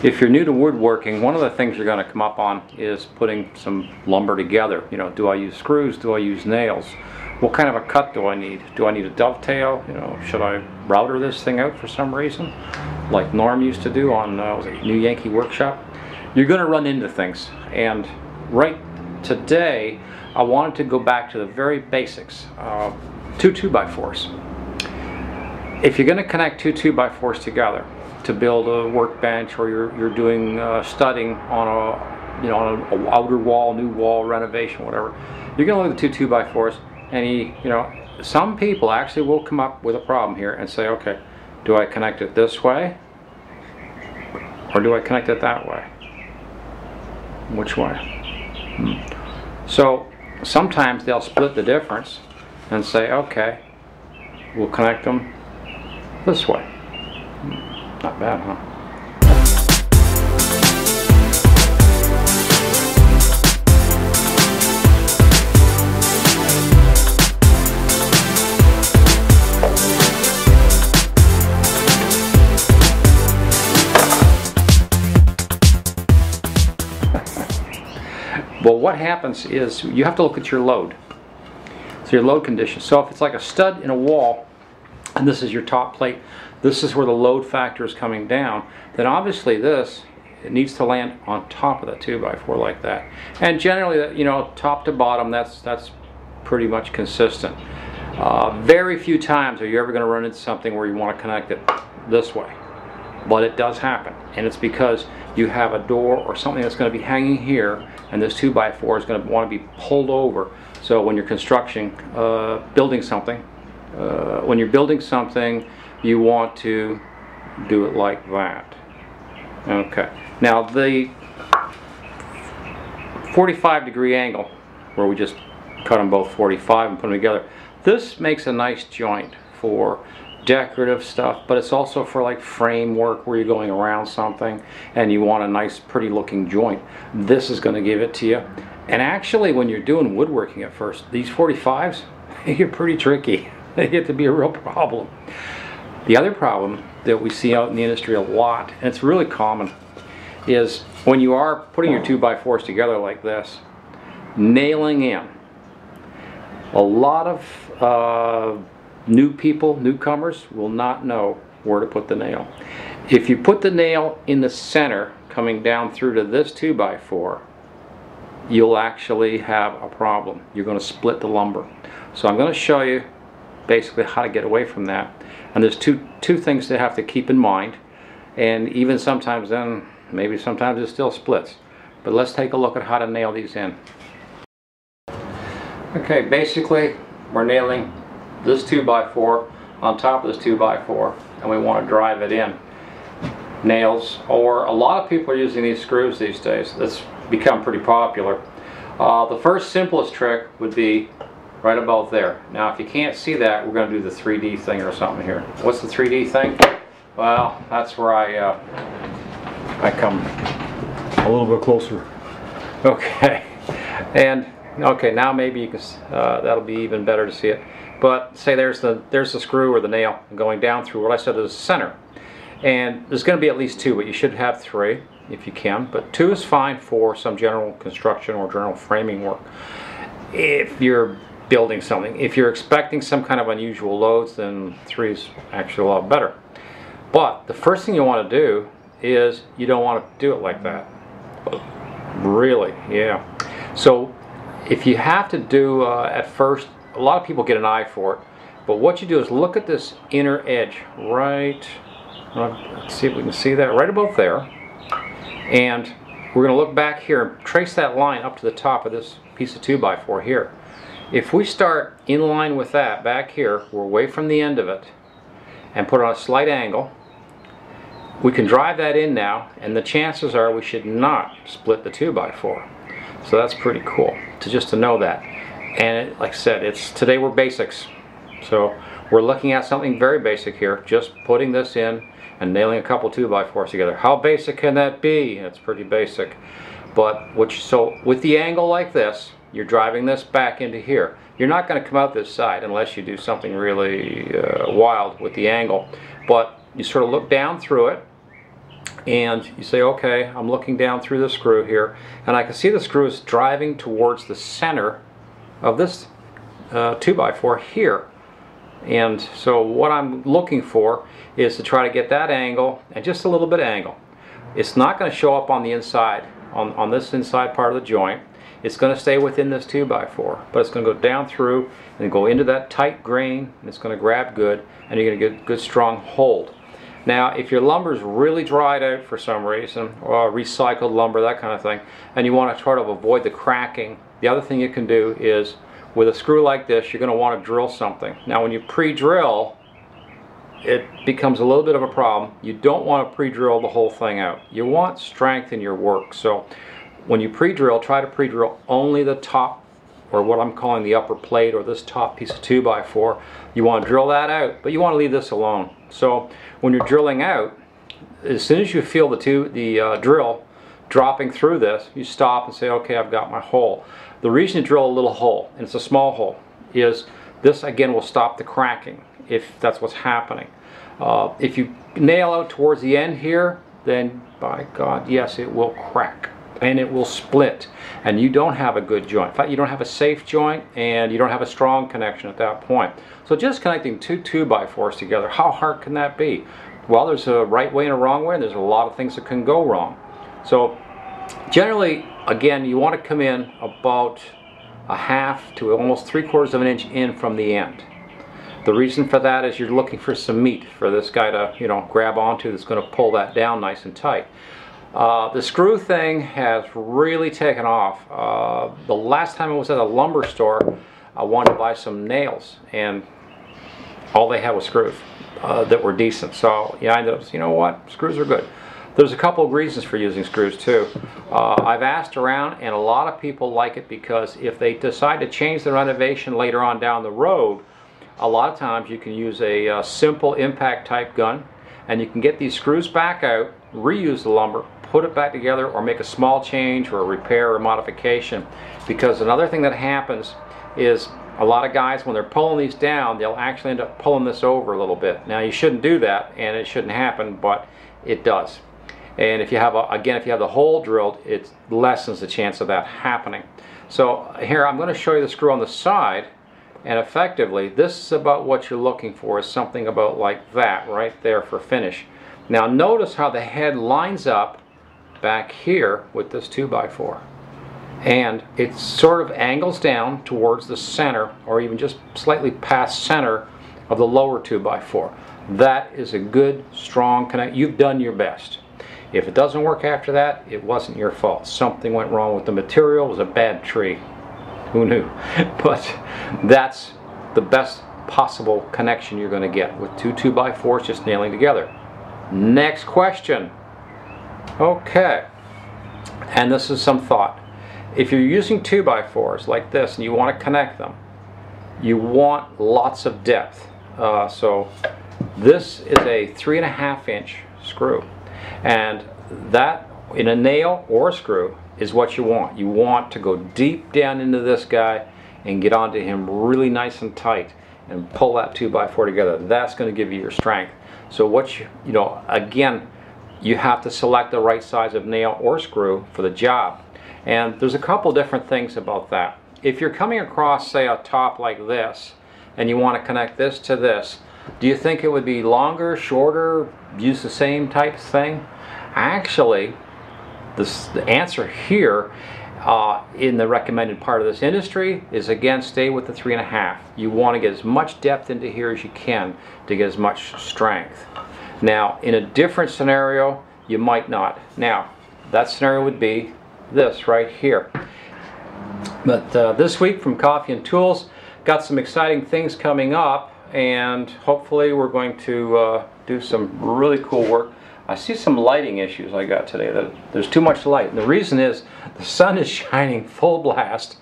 If you're new to woodworking, one of the things you're going to come up on is putting some lumber together. You know, do I use screws? Do I use nails? What kind of a cut do I need? Do I need a dovetail? You know, should I router this thing out for some reason? Like Norm used to do on uh, New Yankee Workshop? You're going to run into things. And right today, I wanted to go back to the very basics. Uh, two 2x4s. If you're going to connect two 2x4s together, to build a workbench or you're, you're doing uh, studding on a you know on an outer wall, new wall renovation, whatever, you're going to look at the two two by fours, and he, you know, some people actually will come up with a problem here and say, okay, do I connect it this way, or do I connect it that way? Which way? Hmm. So sometimes they'll split the difference and say, okay, we'll connect them this way. Not bad, huh? well, what happens is you have to look at your load. So your load condition. So if it's like a stud in a wall, and this is your top plate, this is where the load factor is coming down, then obviously this it needs to land on top of the 2x4 like that. And generally, you know, top to bottom, that's, that's pretty much consistent. Uh, very few times are you ever going to run into something where you want to connect it this way. But it does happen. And it's because you have a door or something that's going to be hanging here and this 2x4 is going to want to be pulled over. So when you're constructing, uh, building something, uh, when you're building something you want to do it like that. Okay. Now the 45 degree angle, where we just cut them both 45 and put them together, this makes a nice joint for decorative stuff, but it's also for like framework where you're going around something and you want a nice pretty looking joint. This is going to give it to you. And actually when you're doing woodworking at first, these 45s, they get pretty tricky. They get to be a real problem. The other problem that we see out in the industry a lot, and it's really common, is when you are putting your 2x4s together like this, nailing in. A lot of uh, new people, newcomers, will not know where to put the nail. If you put the nail in the center coming down through to this 2x4, you'll actually have a problem. You're going to split the lumber. So I'm going to show you basically how to get away from that. And there's two, two things to have to keep in mind. And even sometimes then, maybe sometimes it still splits. But let's take a look at how to nail these in. Okay, basically we're nailing this 2x4 on top of this 2x4 and we want to drive it in. Nails, or a lot of people are using these screws these days. That's become pretty popular. Uh, the first simplest trick would be right about there. Now if you can't see that, we're going to do the 3D thing or something here. What's the 3D thing? Well, that's where I, uh, I come a little bit closer. Okay, and okay, now maybe you can, uh, that'll be even better to see it. But say there's the, there's the screw or the nail going down through what I said is the center. And there's going to be at least two, but you should have three if you can. But two is fine for some general construction or general framing work. If you're building something. If you're expecting some kind of unusual loads, then three is actually a lot better. But the first thing you want to do is you don't want to do it like that. Really, yeah. So if you have to do uh, at first, a lot of people get an eye for it. But what you do is look at this inner edge right, let's see if we can see that, right about there. And we're going to look back here and trace that line up to the top of this piece of 2x4 here. If we start in line with that back here, we're away from the end of it, and put on a slight angle, we can drive that in now, and the chances are we should not split the 2x4. So that's pretty cool, to just to know that. And it, like I said, it's today we're basics. So we're looking at something very basic here, just putting this in and nailing a couple 2x4s together. How basic can that be? It's pretty basic. But which so with the angle like this, you're driving this back into here. You're not going to come out this side unless you do something really uh, wild with the angle. But you sort of look down through it and you say, okay, I'm looking down through the screw here, and I can see the screw is driving towards the center of this uh, 2x4 here. And so what I'm looking for is to try to get that angle and just a little bit angle. It's not going to show up on the inside, on, on this inside part of the joint. It's going to stay within this 2x4, but it's going to go down through and go into that tight grain, and it's going to grab good, and you're going to get a good strong hold. Now, if your lumber is really dried out for some reason, or recycled lumber, that kind of thing, and you want to try to avoid the cracking, the other thing you can do is, with a screw like this, you're going to want to drill something. Now, when you pre-drill, it becomes a little bit of a problem. You don't want to pre-drill the whole thing out. You want strength in your work. So when you pre-drill, try to pre-drill only the top or what I'm calling the upper plate or this top piece of 2x4. You want to drill that out, but you want to leave this alone. So when you're drilling out, as soon as you feel the, two, the uh, drill dropping through this, you stop and say, okay, I've got my hole. The reason you drill a little hole, and it's a small hole, is this again will stop the cracking if that's what's happening. Uh, if you nail out towards the end here, then by God, yes, it will crack and it will split and you don't have a good joint. In fact, you don't have a safe joint and you don't have a strong connection at that point. So just connecting two 2x4s together, how hard can that be? Well, there's a right way and a wrong way and there's a lot of things that can go wrong. So generally, again, you want to come in about a half to almost three quarters of an inch in from the end. The reason for that is you're looking for some meat for this guy to, you know, grab onto that's going to pull that down nice and tight. Uh, the screw thing has really taken off. Uh, the last time I was at a lumber store, I wanted to buy some nails, and all they had was screws uh, that were decent. So yeah, I ended up, you know what, screws are good. There's a couple of reasons for using screws too. Uh, I've asked around, and a lot of people like it because if they decide to change the renovation later on down the road, a lot of times you can use a uh, simple impact type gun, and you can get these screws back out, reuse the lumber, put it back together or make a small change or a repair or modification. Because another thing that happens is a lot of guys when they're pulling these down they'll actually end up pulling this over a little bit. Now you shouldn't do that and it shouldn't happen but it does. And if you have a, again if you have the hole drilled it lessens the chance of that happening. So here I'm going to show you the screw on the side and effectively this is about what you're looking for is something about like that right there for finish. Now notice how the head lines up back here with this 2x4 and it sort of angles down towards the center or even just slightly past center of the lower 2x4 that is a good strong connect. You've done your best. If it doesn't work after that it wasn't your fault. Something went wrong with the material. It was a bad tree. Who knew? But that's the best possible connection you're going to get with two 2x4s just nailing together. Next question Okay, and this is some thought. If you're using 2x4s like this and you want to connect them, you want lots of depth. Uh, so this is a three and a half inch screw and that in a nail or a screw is what you want. You want to go deep down into this guy and get onto him really nice and tight and pull that 2x4 together. That's going to give you your strength. So what you, you know, again, you have to select the right size of nail or screw for the job. And there's a couple different things about that. If you're coming across, say, a top like this, and you want to connect this to this, do you think it would be longer, shorter, use the same type thing? Actually, this, the answer here uh, in the recommended part of this industry is again stay with the three and a half. You want to get as much depth into here as you can to get as much strength. Now, in a different scenario, you might not. Now, that scenario would be this right here. But uh, this week from Coffee and Tools, got some exciting things coming up and hopefully we're going to uh, do some really cool work. I see some lighting issues I got today. That There's too much light. And the reason is the sun is shining full blast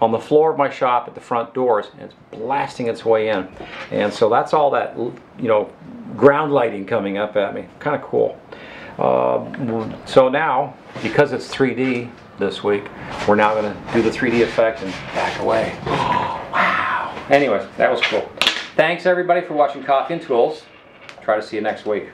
on the floor of my shop at the front doors and it's blasting its way in. And so that's all that, you know, ground lighting coming up at me. Kind of cool. Uh, so now, because it's 3D this week, we're now going to do the 3D effect and back away. Oh, wow. Anyway, that was cool. Thanks everybody for watching Coffee and Tools. Try to see you next week.